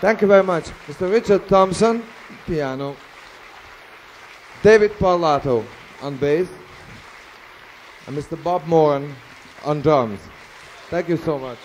Thank you very much. Mr. Richard Thompson, piano. David Parlato on bass. And Mr. Bob Morin on drums. Thank you so much.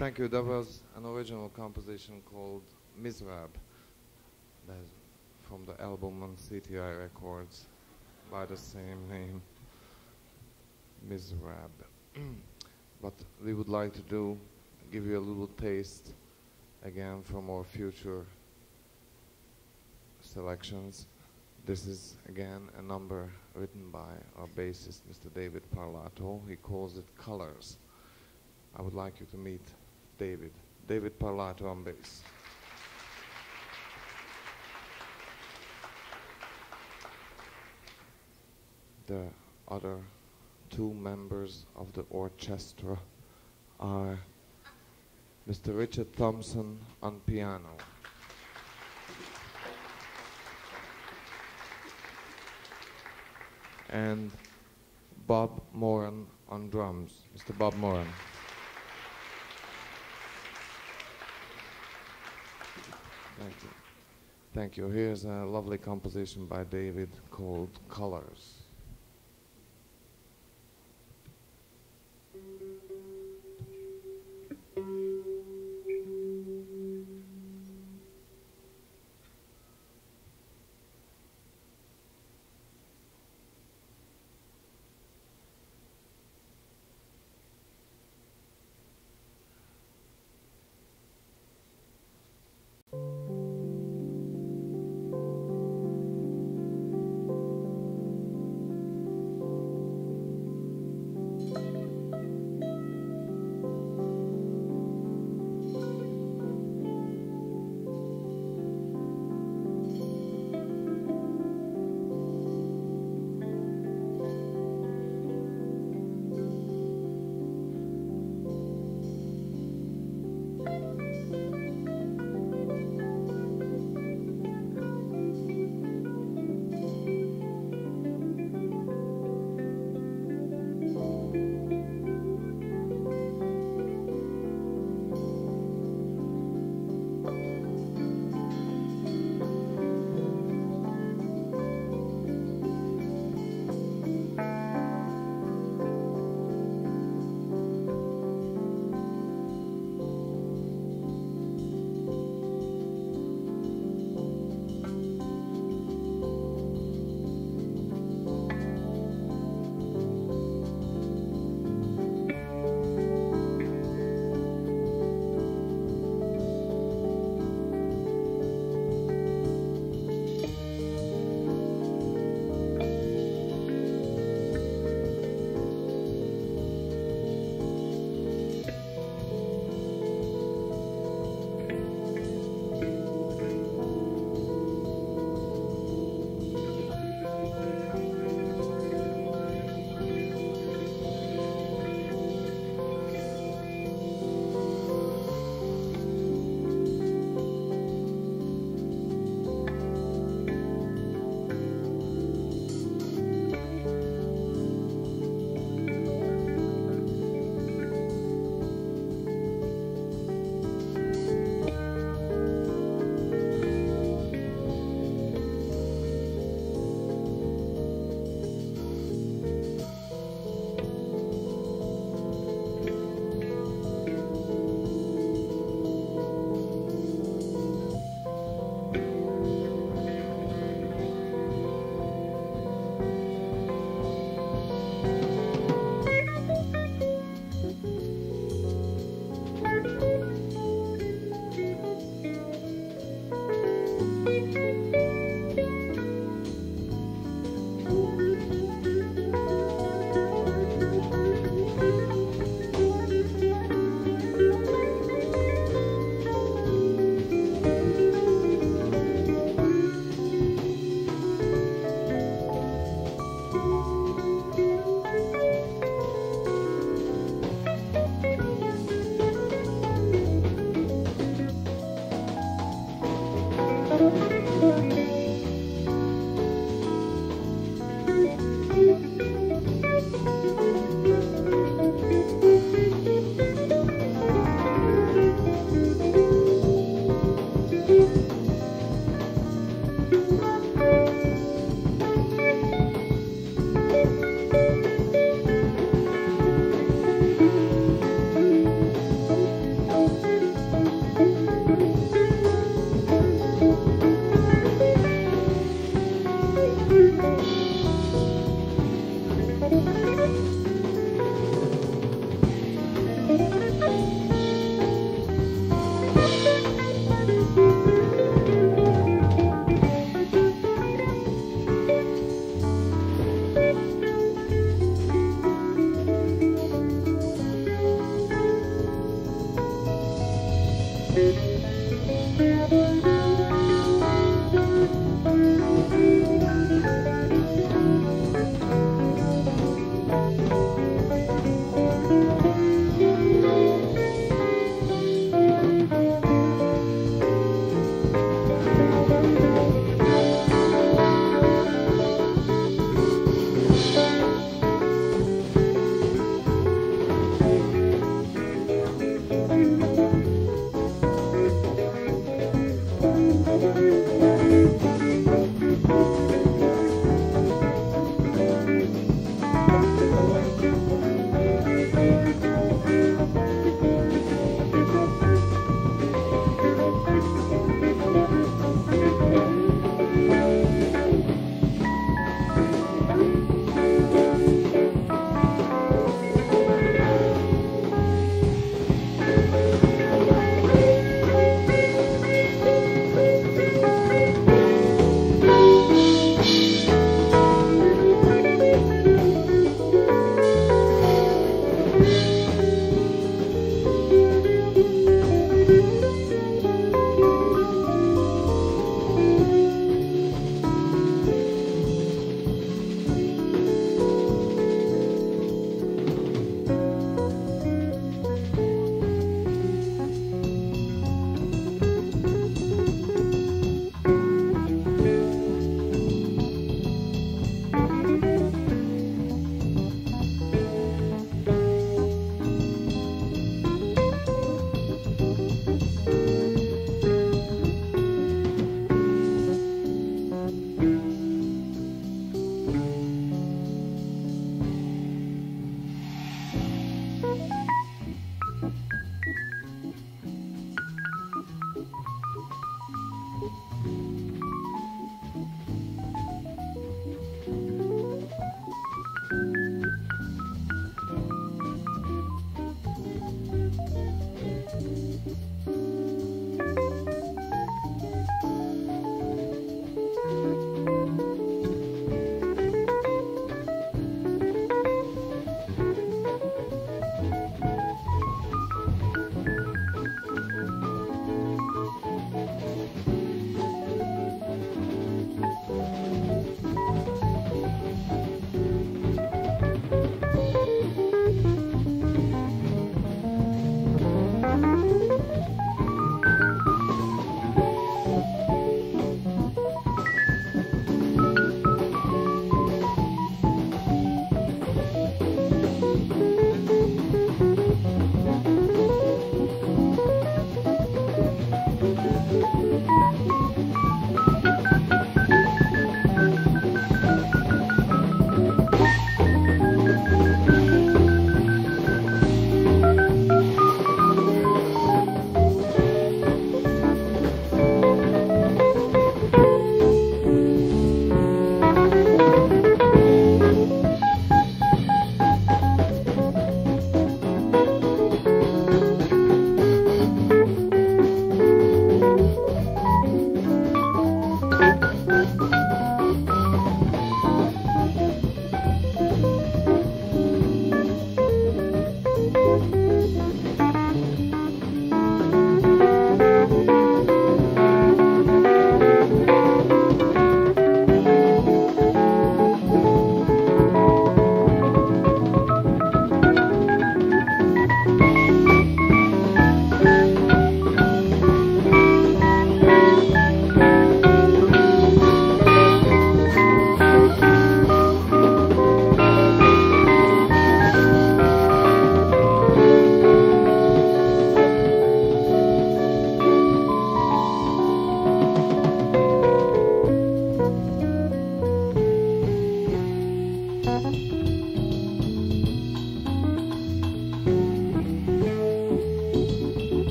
Thank you. That was an original composition called Mizrab. That's from the album on CTI Records by the same name, Mizrab. but we would like to do, give you a little taste again from our future selections. This is again a number written by our bassist, Mr. David Parlato. He calls it Colors. I would like you to meet David. David Parlato on bass. The other two members of the orchestra are Mr. Richard Thompson on piano. And Bob Morin on drums. Mr. Bob Morin. Thank you. Thank you. Here's a lovely composition by David called Colors.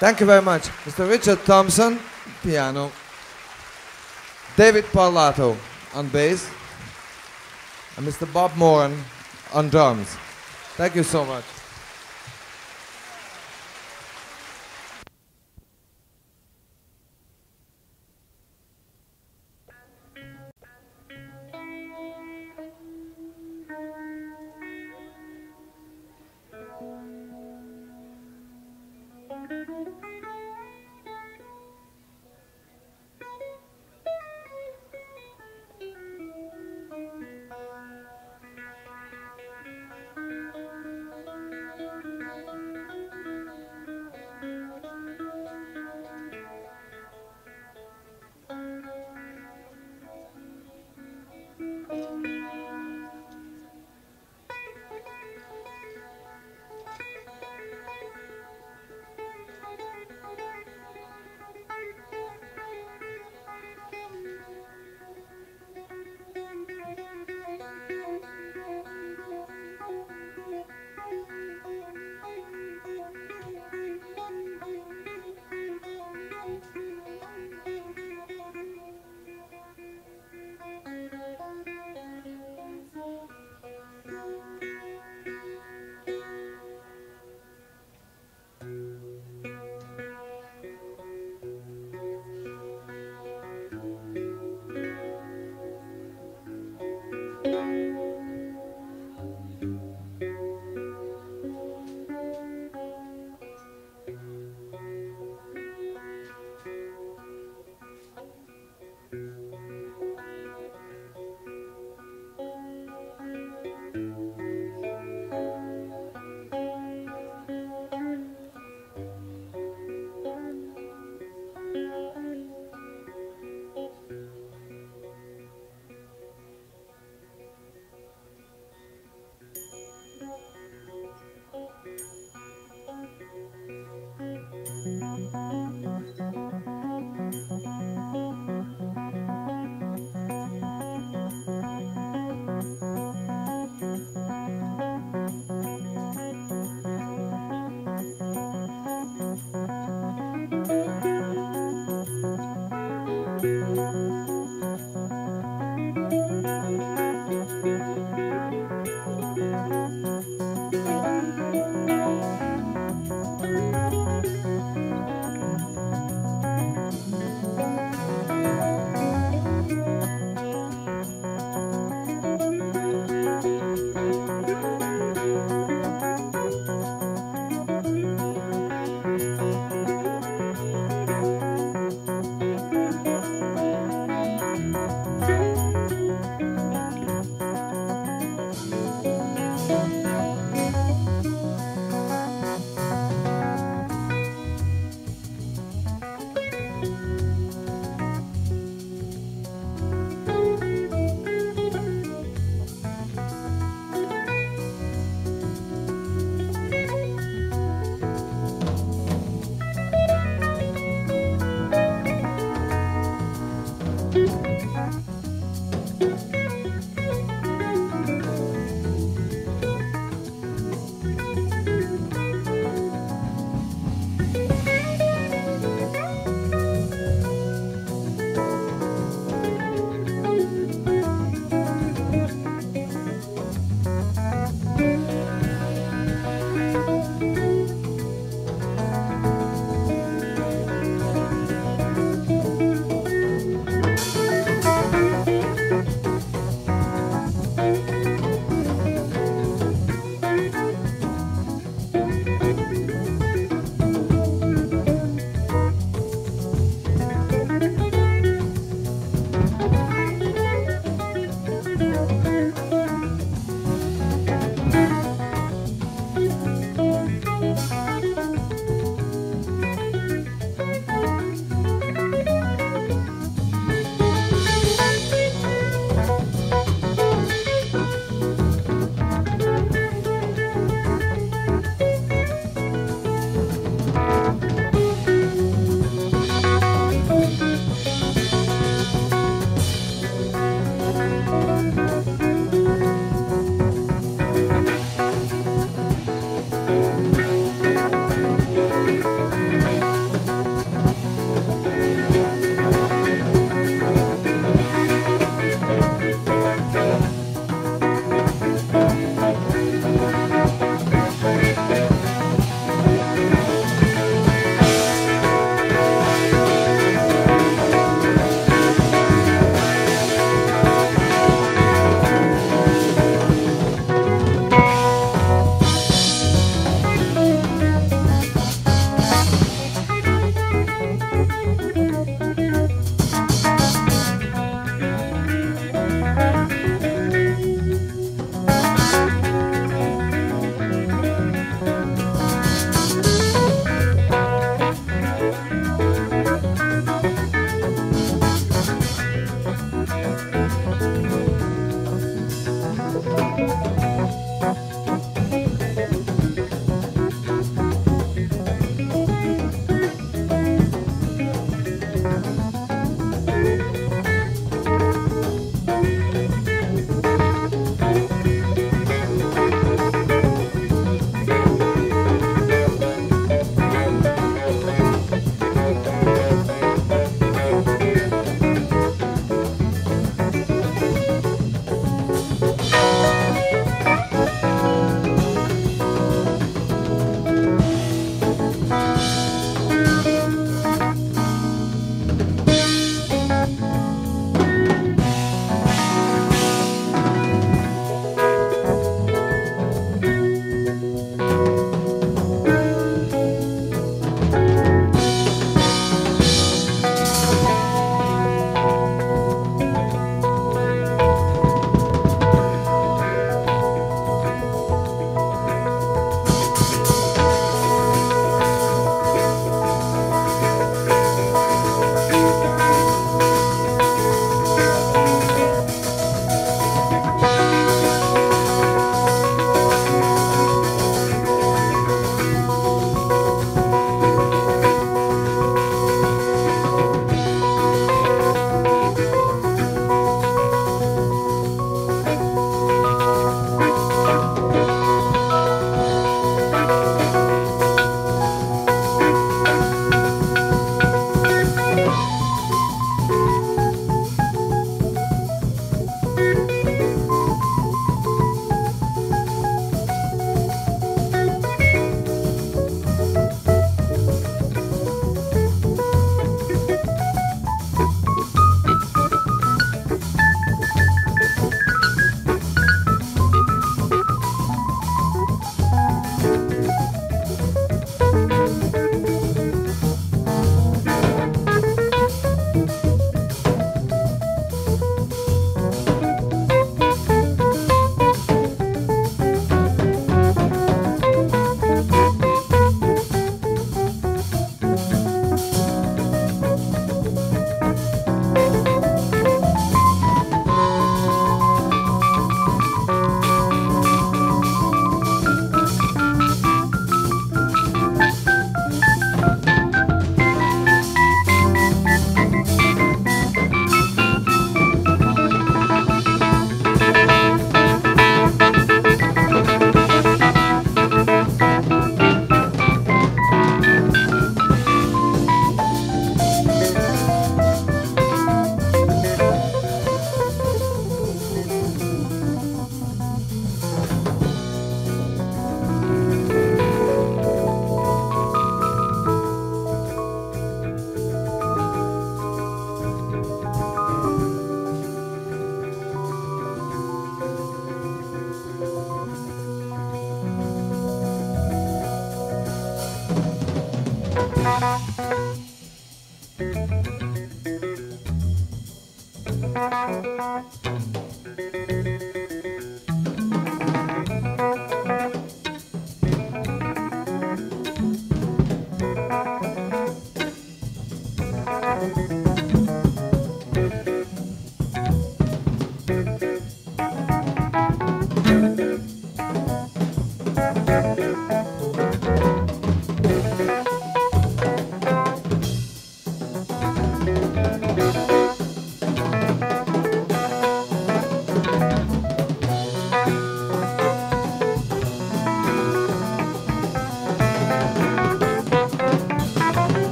Thank you very much. Mr. Richard Thompson, piano. David Parlato on bass. And Mr. Bob Morin on drums. Thank you so much.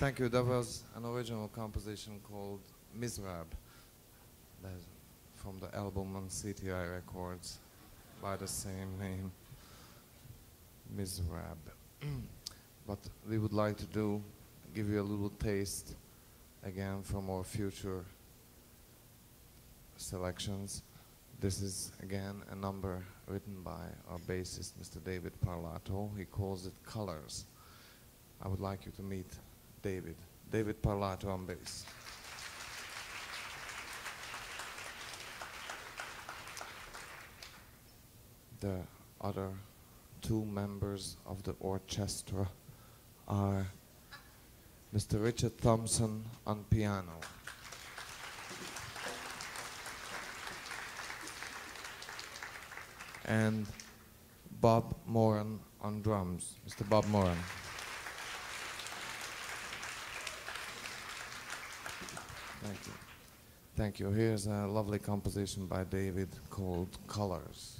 Thank you. That was an original composition called Mizrab. From the album on CTI Records by the same name, Mizrab. what we would like to do, give you a little taste again from our future selections. This is again a number written by our bassist, Mr. David Parlato. He calls it Colors. I would like you to meet David. David Parlato on bass. The other two members of the orchestra are Mr. Richard Thompson on piano. and Bob Morin on drums. Mr. Bob Morin. Thank you. Thank you. Here's a lovely composition by David called Colors.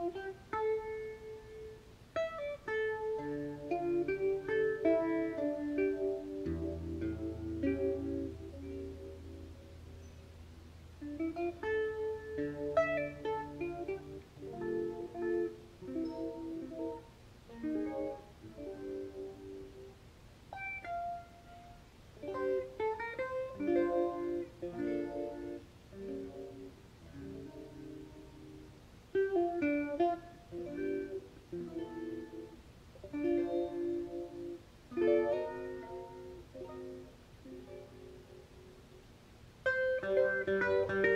over? Música